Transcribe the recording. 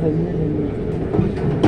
Поехали.